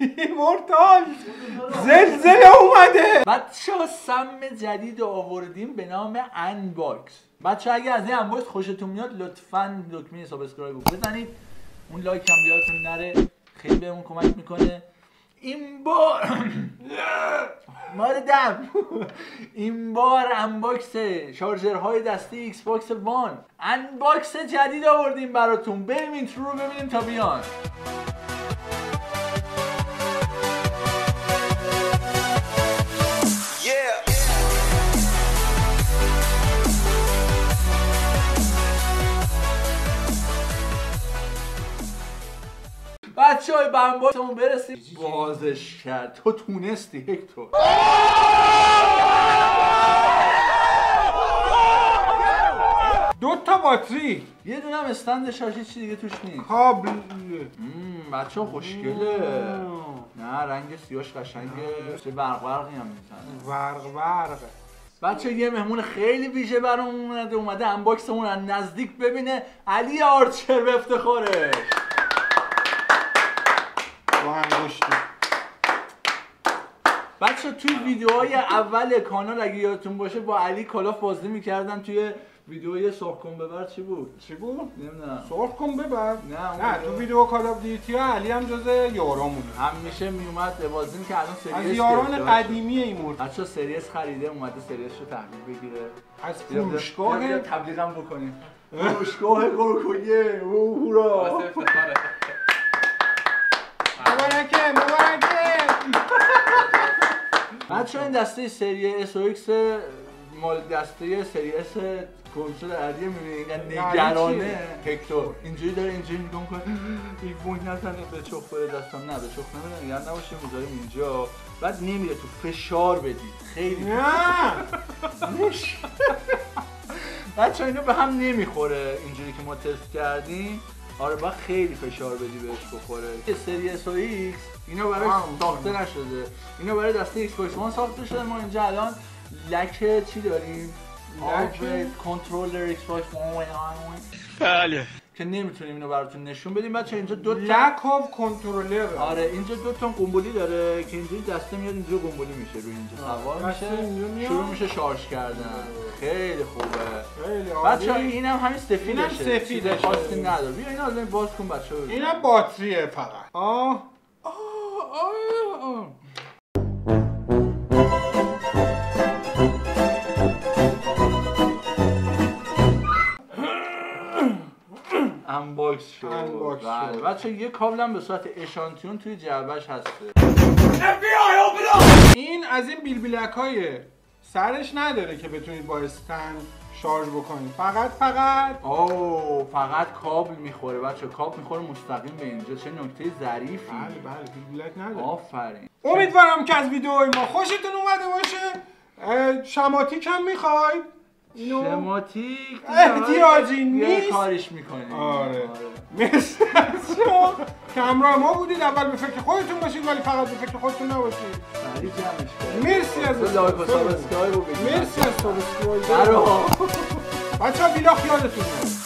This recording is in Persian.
مورتال! زلزله اومده! بچه ها سم جدید آوردیم به نام انباکس بچه اگه از این انباکس خوشتون میاد لطفا دکمه سابسکرایب بزنید. اون لایک هم یادتون نره. خیلی بهمون کمک می‌کنه. این بار ماردم این بار انباکس شارژرهای دستی ایکس باکس وان انباکس جدید آوردیم براتون. بریم اینترو رو ببینیم تا بیان. بچه های به انباکسمون برسیم بازش کرد. تو تونستی هکتور دو تا باتری. یه دونه هم استند شارژی چی دیگه توش نیست. کابل. بچه ها خوشگله. نه رنگ سیاش قشنگه. چه برق برقی هم می‌زنه. ورق ورق بچه یه مهمون خیلی ویژه برامون اومده. اومده انباکسمون از نزدیک ببینه. علی آرچر به افتخارش با انگشتی بچه توی ویدیوهای اول کانال اگه یادتون باشه با علی کالاف بازی می‌کردن توی ویدیوی سرخ کن ببر. چی بود؟ چی بود؟ نمی‌دونم. سرخ کن ببر؟ نه، اون نه. تو ویدیو کال آف دیوتی ها علی هم جز یارامونه. همیشه میومد بازی که الان سریس از یاران قدیمی این مورد بچه سریس خریده اومده سریس رو تحویل بگیره. از فروشگاه تبلیغم بکنیم. فروشگاه گرکویه هورا. این دسته سری اس و ایکس مال دسته سری اس کنسول عادی می‌بینی؟ نگرانه هکتور اینجوری داره اینجوری نگاه می‌کنه. ایفون نزنه به چخ بره دستم. نه به چخ نمیره. نگران نباشه می‌ذاریم اینجا. بعد نمیره تو فشار بدی. خیلی نه. بچه اینو به هم نمی‌خوره. اینجوری که ما تست کردیم. آره با خیلی فشار بدی بهش بخوره. یه سری اس و ایکس اینا برای ساخته نشده. اینا برای دسته ایکس باکس وان ساخته شده. ما اینجا الان لک چی داریم؟ لک؟ لک کنترلر ایکس باکس وان بله. که نمی‌تونیم اینو براتون نشون بدیم. بچه اینجا دو تا لک آف کنترلر آره اینجا دو تا گنبلی داره که اینجوری دسته میاد اینجا گنبلی میشه روی اینجا. سوار میشه. شروع میشه شارژ کردن. خیلی خوبه. خیلی بچه عالی. این هم همین سفیدشه. اینم سفیدشه. چیز خاصی نداره. بیا اینا از این باز کن بچه اینم باتریه فقط. آه. unbox شد. unbox بله. شد. بچه یه کابل هم به صورت اشانتیون توی جعبش هسته این از این بیلبیلک های سرش نداره که بتونید با stand شارژ بکنید. فقط فقط. اوه فقط کابل می‌خوره. بچه کابل می‌خوره مستقیم به اینجا. چه نکته ظریفی. بله بله. بیلبیلک نداره. آفرین. امیدوارم که از ویدیوهای ما خوشتون اومده باشه. شماتیک هم می‌خواید. اینو شماتیک احتیاجی یه نیست. کارش می‌کنیم آره. مرسی. از شما که همراه ما بودید اول به فکر خودتون باشید ولی فقط به فکر خودتون نباشید. مرسی از like و subscribe. مرسی از subscribe. بچه ها بیلاخ یادتون نره